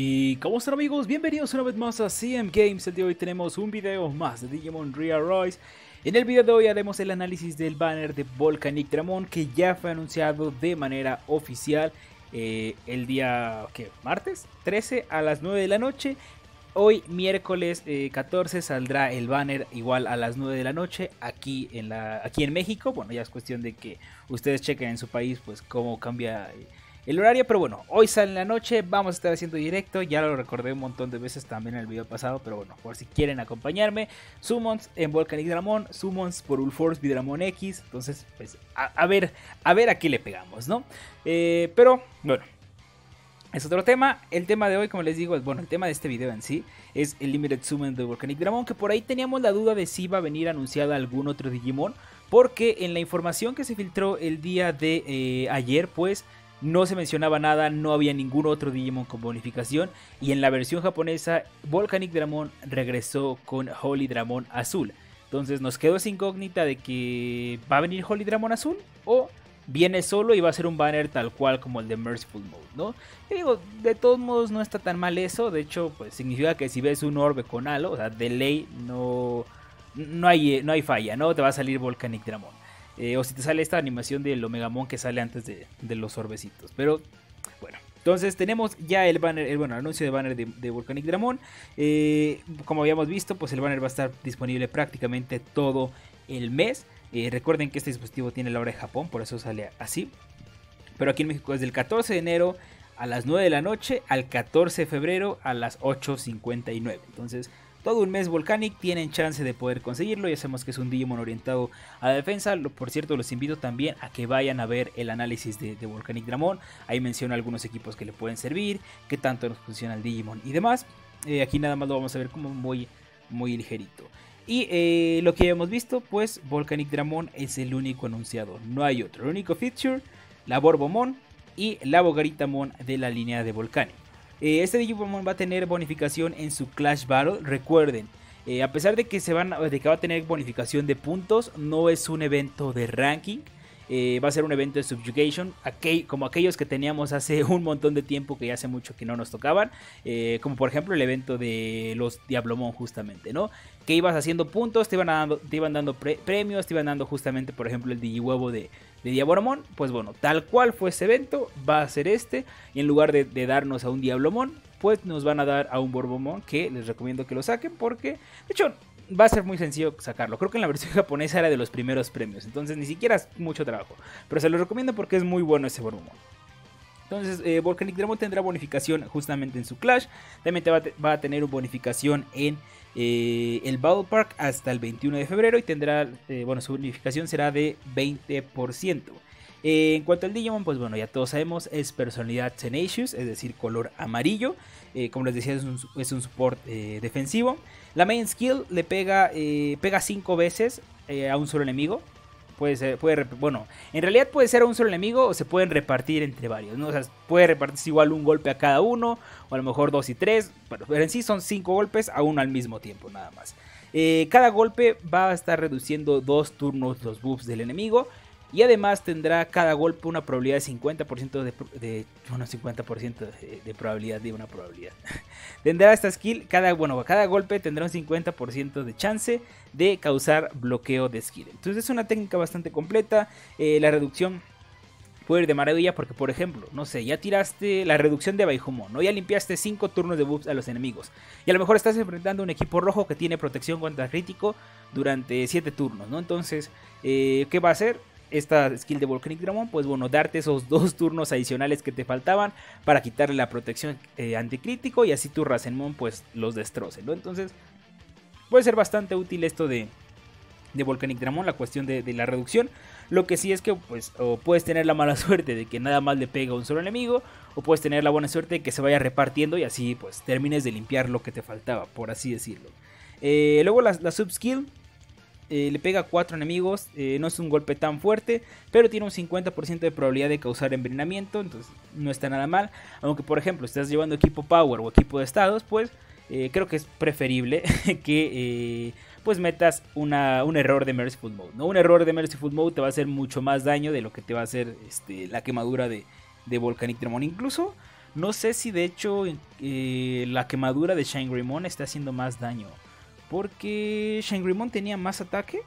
Y ¿cómo están amigos? Bienvenidos una vez más a CM Games. El día de hoy tenemos un video más de Digimon Ria Royce. En el video de hoy haremos el análisis del banner de Volcanic Dramon que ya fue anunciado de manera oficial eh, el día ¿qué? martes 13 a las 9 de la noche. Hoy miércoles 14 eh, saldrá el banner igual a las 9 de la noche aquí en, la, aquí en México. Bueno, ya es cuestión de que ustedes chequen en su país pues cómo cambia eh, el horario, pero bueno, hoy sale en la noche, vamos a estar haciendo directo, ya lo recordé un montón de veces también en el video pasado, pero bueno, por si quieren acompañarme, Summons en Volcanic Dramon, Summons por Ulforce Vidramon X, entonces pues a, ver, a ver a qué le pegamos, ¿no? Eh, pero bueno, es otro tema. El tema de hoy, como les digo, es bueno, el tema de este video en sí es el Limited Summon de Volcanic Dramon, que por ahí teníamos la duda de si iba a venir anunciado algún otro Digimon, porque en la información que se filtró el día de eh, ayer, pues no se mencionaba nada, no había ningún otro Digimon con bonificación y en la versión japonesa Volcanic Dramon regresó con Holy Dramon azul. Entonces nos quedó esa incógnita de que va a venir Holy Dramon azul o viene solo y va a ser un banner tal cual como el de Merciful Mode, ¿no? Digo, de todos modos no está tan mal eso, de hecho pues significa que si ves un orbe con halo, o sea, de ley no, no, hay, no hay falla, ¿no? Te va a salir Volcanic Dramon. Eh, o si te sale esta animación del Omegamon que sale antes de, los orbecitos. Pero bueno, entonces tenemos ya el banner, el, bueno, anuncio de banner de, Volcanic Dramon. Eh, como habíamos visto, pues el banner va a estar disponible prácticamente todo el mes. Eh, recuerden que este dispositivo tiene la hora de Japón, por eso sale así. Pero aquí en México es del 14 de enero a las 9 de la noche al 14 de febrero a las 8.59. Entonces todo un mes Volcanic, tienen chance de poder conseguirlo. Ya sabemos que es un Digimon orientado a la defensa. Por cierto, los invito también a que vayan a ver el análisis de, Volcanic Dramon. Ahí menciono algunos equipos que le pueden servir, qué tanto nos funciona el Digimon y demás. Eh, aquí nada más lo vamos a ver como muy, muy ligerito. Y eh, lo que hemos visto, pues Volcanic Dramon es el único anunciado, no hay otro. El único feature, la Borbomon y la Bogaritamon de la línea de Volcanic. Eh, este Digimon va a tener bonificación en su Clash Battle. Recuerden, eh, a pesar de que, se van, de que va a tener bonificación de puntos, no es un evento de ranking. Eh, va a ser un evento de Subjugation, como aquellos que teníamos hace un montón de tiempo que ya hace mucho que no nos tocaban, como por ejemplo el evento de los Diablomon justamente, ¿no? Que ibas haciendo puntos, te iban dando, te iban dando premios, te iban dando justamente por ejemplo el Digihuevo de, de Diaboromon, pues bueno, tal cual fue ese evento, va a ser este. Y en lugar de, darnos a un Diablomon, pues nos van a dar a un Borbomon que les recomiendo que lo saquen porque, de hecho, va a ser muy sencillo sacarlo. Creo que en la versión japonesa era de los primeros premios, entonces ni siquiera es mucho trabajo. Pero se lo recomiendo porque es muy bueno ese Borbomon. Entonces, eh, Volcanic Dramon tendrá bonificación justamente en su Clash. También va, va a tener bonificación en eh, el Battle Park hasta el 21 de febrero y tendrá, eh, bueno, su bonificación será de 20%. Eh, en cuanto al Digimon, pues bueno, ya todos sabemos, es personalidad Tenacious, es decir, color amarillo. como les decía, es un, es un support defensivo. La main skill le pega 5 veces a un solo enemigo. Puede ser, puede, bueno, en realidad puede ser a un solo enemigo o se pueden repartir entre varios, ¿no? O sea, puede repartirse igual un golpe a cada uno, o a lo mejor dos y tres, pero en sí son cinco golpes a uno al mismo tiempo, nada más. Eh, cada golpe va a estar reduciendo dos turnos los buffs del enemigo. Y además tendrá cada golpe una probabilidad de 50% de, de, bueno, 50% de, probabilidad de una probabilidad. tendrá esta skill, cada, bueno, cada golpe tendrá un 50% de chance de causar bloqueo de skill. Entonces es una técnica bastante completa. Eh, la reducción puede ir de maravilla porque, por ejemplo, no sé, ya tiraste la reducción de Baihumon, ¿no? Ya limpiaste 5 turnos de buffs a los enemigos. Y a lo mejor estás enfrentando a un equipo rojo que tiene protección contra crítico durante 7 turnos, ¿no? Entonces, eh, ¿qué va a hacer? Esta skill de Volcanic Dramon, pues bueno, darte esos dos turnos adicionales que te faltaban para quitarle la protección eh, anticrítico y así tu Rasenmon pues los destroce. Entonces puede ser bastante útil esto de, de Volcanic Dramon, la cuestión de, la reducción. Lo que sí es que pues o puedes tener la mala suerte de que nada más le pega a un solo enemigo, o puedes tener la buena suerte de que se vaya repartiendo y así pues termines de limpiar lo que te faltaba, por así decirlo. Eh, luego la, la subskill eh, le pega a 4 enemigos, eh, no es un golpe tan fuerte, pero tiene un 50% de probabilidad de causar envenenamiento, entonces no está nada mal. Aunque por ejemplo, estás llevando equipo Power o equipo de estados, pues eh, creo que es preferible que pues metas un error de Merciful Mode. ¿no? Un error de Merciful Mode te va a hacer mucho más daño de lo que te va a hacer este, la quemadura de, de Volcanic Dramon. Incluso No sé si de hecho la quemadura de Shangri-Mon está haciendo más daño. Porque Shangri-Mon tenía más ataque.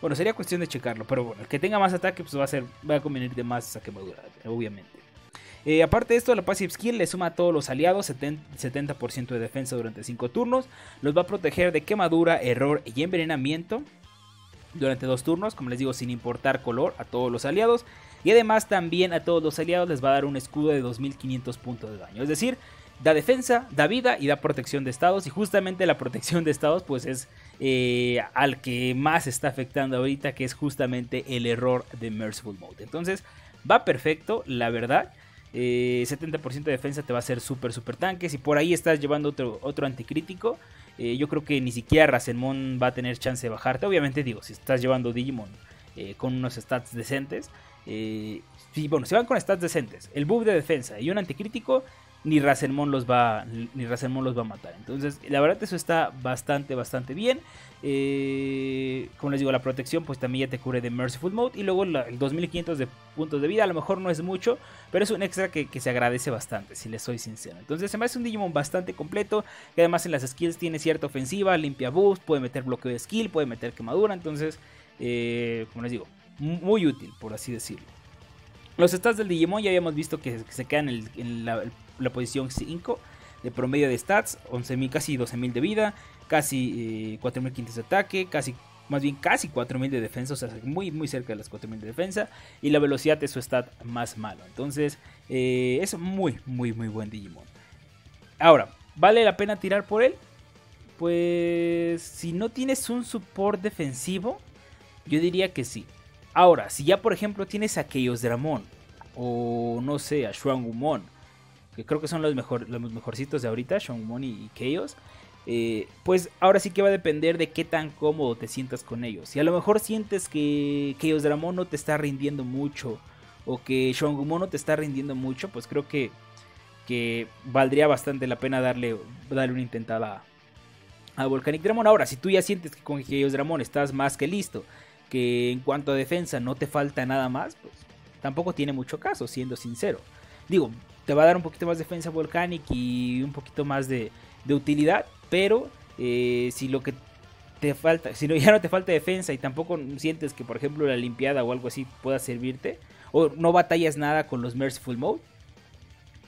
Bueno, sería cuestión de checarlo. Pero bueno, el que tenga más ataque pues va a, ser, va a convenir de más esa quemadura, obviamente. Eh, aparte de esto, la Passive Skill le suma a todos los aliados 70% de defensa durante 5 turnos. Los va a proteger de quemadura, error y envenenamiento durante 2 turnos, como les digo, sin importar color a todos los aliados. Y además también a todos los aliados les va a dar un escudo de 2500 puntos de daño. Es decir, da defensa, da vida y da protección de estados. Y justamente la protección de estados pues es eh, al que más está afectando ahorita, que es justamente el error de Merciful Mode. Entonces va perfecto, la verdad. 70% eh, de defensa te va a ser súper, súper tanque. Si por ahí estás llevando otro, otro anticrítico, eh, yo creo que ni siquiera Rasenmon va a tener chance de bajarte. Obviamente digo, si estás llevando Digimon con unos stats decentes, eh, bueno, si van con stats decentes, el buff de defensa y un anticrítico, ni Rasenmon los va, ni los va a matar. Entonces, la verdad eso está bastante, bastante bien. Eh, como les digo, la protección pues también ya te cubre de Merciful Mode. Y luego el 2500 de puntos de vida, a lo mejor no es mucho, pero es un extra que, se agradece bastante, si les soy sincero. Entonces se me hace un Digimon bastante completo, que además en las skills tiene cierta ofensiva, limpia boost, puede meter bloqueo de skill, puede meter quemadura. Entonces, eh, como les digo, muy útil, por así decirlo. Los stats del Digimon ya habíamos visto que, se quedan en, la, posición 5 de promedio de stats, 11.000, casi 12.000 de vida, casi 4.500 eh, de ataque, casi más bien casi 4000 de defensa, o sea, muy muy cerca de las 4000 de defensa y la velocidad es su stat más malo. Entonces, eh, es muy muy muy buen Digimon. Ahora, ¿vale la pena tirar por él? Pues si no tienes un support defensivo, yo diría que sí. Ahora, si ya por ejemplo tienes a Chaos Dramon o no sé, a Shuangumon, que creo que son los, mejor, los mejorcitos de ahorita, Shuangumon y, Chaos, eh, pues ahora sí que va a depender de qué tan cómodo te sientas con ellos. Si a lo mejor sientes que Chaos Dramon no te está rindiendo mucho o que Shuangumon no te está rindiendo mucho, pues creo que, que valdría bastante la pena darle, darle una intentada a Volcanic Dramon. Ahora, si tú ya sientes que con Chaos Dramon estás más que listo que en cuanto a defensa no te falta nada más, pues tampoco tiene mucho caso, siendo sincero. Digo, te va a dar un poquito más defensa Volcanic y un poquito más de, utilidad, pero eh, si lo que te falta, si ya no te falta defensa y tampoco sientes que, por ejemplo, la limpiada o algo así pueda servirte, o no batallas nada con los Merciful Mode,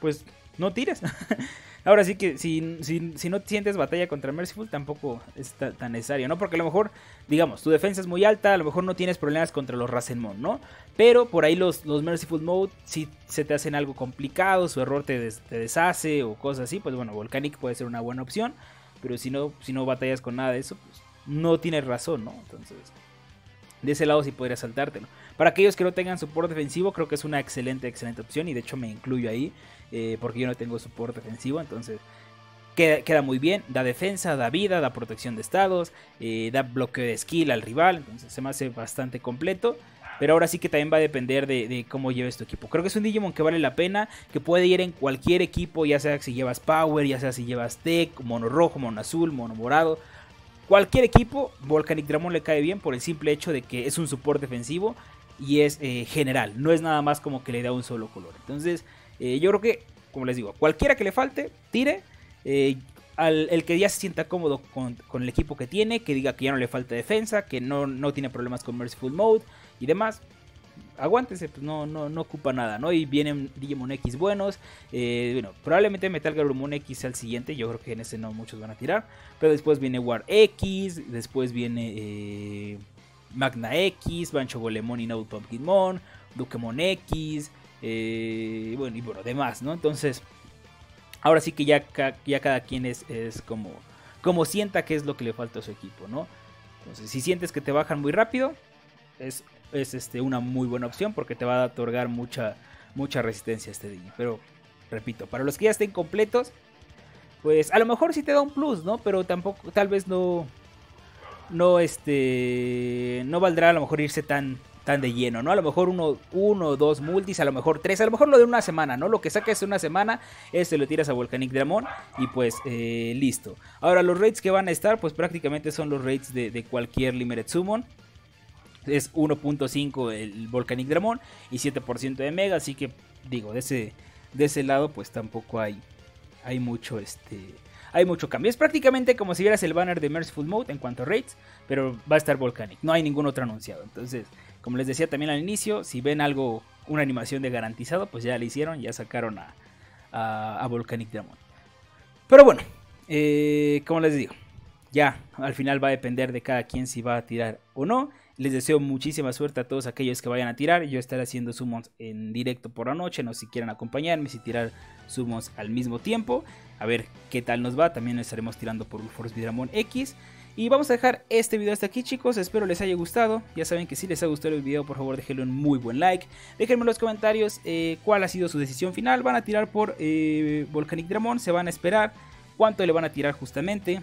pues no tires. Ahora sí que si, si, no sientes batalla contra Merciful tampoco es tan necesario, ¿no? Porque a lo mejor, digamos, tu defensa es muy alta, a lo mejor no tienes problemas contra los Rasenmon, ¿no? Pero por ahí los, los Merciful Mode, si se te hacen algo complicado, su error te, deshace o cosas así, pues bueno, Volcanic puede ser una buena opción. Pero si no, si no batallas con nada de eso, pues no tienes razón, ¿no? Entonces, de ese lado sí podrías saltártelo. Para aquellos que no tengan soporte defensivo, creo que es una excelente, excelente opción. Y de hecho me incluyo ahí. Eh, porque yo no tengo soporte defensivo, entonces queda, muy bien, da defensa, da vida, da protección de estados, eh, da bloqueo de skill al rival, entonces se me hace bastante completo. Pero ahora sí que también va a depender de, cómo lleves tu equipo. Creo que es un Digimon que vale la pena, que puede ir en cualquier equipo, ya sea si llevas Power, ya sea si llevas Tech, Mono Rojo, Mono Azul, Mono Morado. Cualquier equipo, Volcanic Dramon le cae bien por el simple hecho de que es un support defensivo y es eh, general. No es nada más como que le da un solo color. Entonces, eh, yo creo que, como les digo, cualquiera que le falte, tire. Eh, al, el que ya se sienta cómodo con, el equipo que tiene, que diga que ya no le falta defensa, que no, no tiene problemas con Merciful Mode y demás, aguántese, pues no, no, no ocupa nada, ¿no? Y vienen Digimon X buenos. Eh, bueno, probablemente Metal Garurumon X el siguiente. Yo creo que en ese no muchos van a tirar. Pero después viene War X. Después viene Magna X. Bancho Golemon y No Pumpkinmon. Dukemon X. Eh, bueno, y bueno, demás, ¿no? Entonces, ahora sí que ya, ya cada quien es, es como, como sienta que es lo que le falta a su equipo, ¿no? Entonces, si sientes que te bajan muy rápido, es, es este, una muy buena opción porque te va a otorgar mucha, mucha resistencia este día. Pero, repito, para los que ya estén completos, pues a lo mejor sí te da un plus, ¿no? Pero tampoco, tal vez no, no, este, no valdrá a lo mejor irse tan, tan de lleno, ¿no? A lo mejor uno, uno dos multis, a lo mejor tres, a lo mejor lo de una semana, ¿no? Lo que saques una semana, este lo tiras a Volcanic Dramon y pues eh, listo. Ahora los rates que van a estar, pues prácticamente son los rates de, cualquier Limited Summon. Es 1.5 el Volcanic Dramon y 7% de Mega, así que digo, de ese, de ese lado pues tampoco hay, hay mucho este... Hay mucho cambio. Es prácticamente como si vieras el banner de Merciful Mode en cuanto a rates, pero va a estar Volcanic. No hay ningún otro anunciado. Entonces, como les decía también al inicio, si ven algo, una animación de garantizado, pues ya le hicieron, ya sacaron a, a, Volcanic Dramon. Pero bueno, eh, como les digo, ya al final va a depender de cada quien si va a tirar o no. Les deseo muchísima suerte a todos aquellos que vayan a tirar. Yo estaré haciendo summons en directo por la noche. No sé si quieren acompañarme, si tirar summons al mismo tiempo. A ver qué tal nos va. También estaremos tirando por Force Vidramon X. Y vamos a dejar este video hasta aquí chicos, espero les haya gustado, ya saben que si les ha gustado el video por favor déjenle un muy buen like, déjenme en los comentarios eh, cuál ha sido su decisión final, van a tirar por eh, Volcanic Dramon, se van a esperar, cuánto le van a tirar justamente,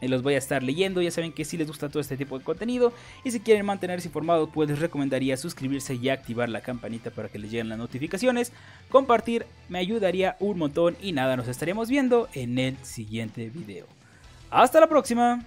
los voy a estar leyendo, ya saben que si les gusta todo este tipo de contenido y si quieren mantenerse informados pues les recomendaría suscribirse y activar la campanita para que les lleguen las notificaciones, compartir me ayudaría un montón y nada, nos estaríamos viendo en el siguiente video. Hasta la próxima.